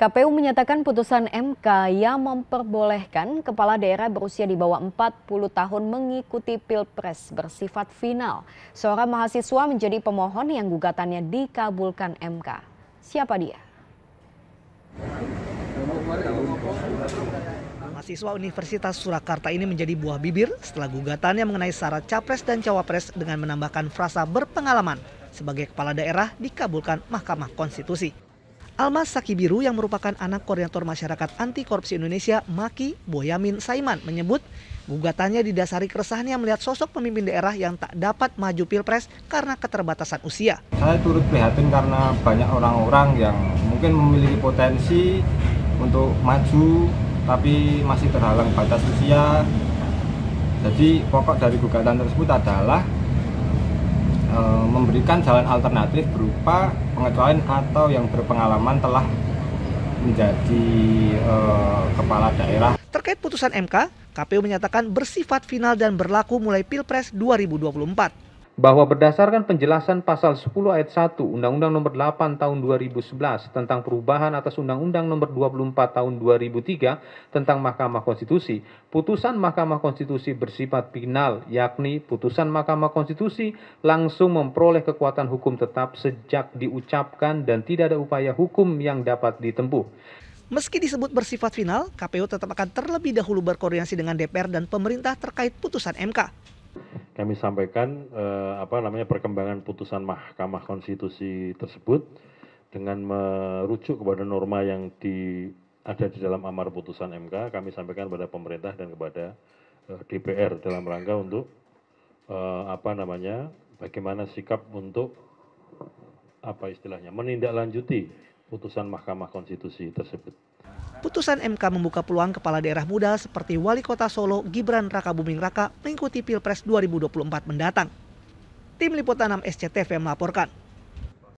KPU menyatakan putusan MK yang memperbolehkan kepala daerah berusia di bawah 40 tahun mengikuti pilpres bersifat final. Seorang mahasiswa menjadi pemohon yang gugatannya dikabulkan MK. Siapa dia? Mahasiswa Universitas Surakarta ini menjadi buah bibir setelah gugatannya mengenai syarat capres dan cawapres dengan menambahkan frasa berpengalaman sebagai kepala daerah dikabulkan Mahkamah Konstitusi. Almas Sakibiru yang merupakan anak koordinator masyarakat anti korupsi Indonesia Maki Boyamin Saiman menyebut gugatannya didasari keresahannya melihat sosok pemimpin daerah yang tak dapat maju pilpres karena keterbatasan usia. Saya turut prihatin karena banyak orang-orang yang mungkin memiliki potensi untuk maju tapi masih terhalang batas usia. Jadi pokok dari gugatan tersebut adalah Eh, memberikan jalan alternatif berupa pengecualian atau yang berpengalaman telah menjadi uh, kepala daerah. Terkait putusan MK, KPU menyatakan bersifat final dan berlaku mulai Pilpres 2024 bahwa berdasarkan penjelasan pasal 10 ayat 1 Undang-Undang Nomor 8 Tahun 2011 tentang perubahan atas Undang-Undang Nomor 24 Tahun 2003 tentang Mahkamah Konstitusi, putusan Mahkamah Konstitusi bersifat final, yakni putusan Mahkamah Konstitusi langsung memperoleh kekuatan hukum tetap sejak diucapkan dan tidak ada upaya hukum yang dapat ditempuh. Meski disebut bersifat final, KPU tetap akan terlebih dahulu berkoordinasi dengan DPR dan pemerintah terkait putusan MK kami sampaikan eh, apa namanya perkembangan putusan Mahkamah Konstitusi tersebut dengan merujuk kepada norma yang di ada di dalam amar putusan MK kami sampaikan kepada pemerintah dan kepada eh, DPR dalam rangka untuk eh, apa namanya bagaimana sikap untuk apa istilahnya menindaklanjuti putusan Mahkamah Konstitusi tersebut. Putusan MK membuka peluang kepala daerah muda seperti Wali Kota Solo Gibran Raka Buming Raka mengikuti Pilpres 2024 mendatang. Tim Liputan 6 SCTV melaporkan.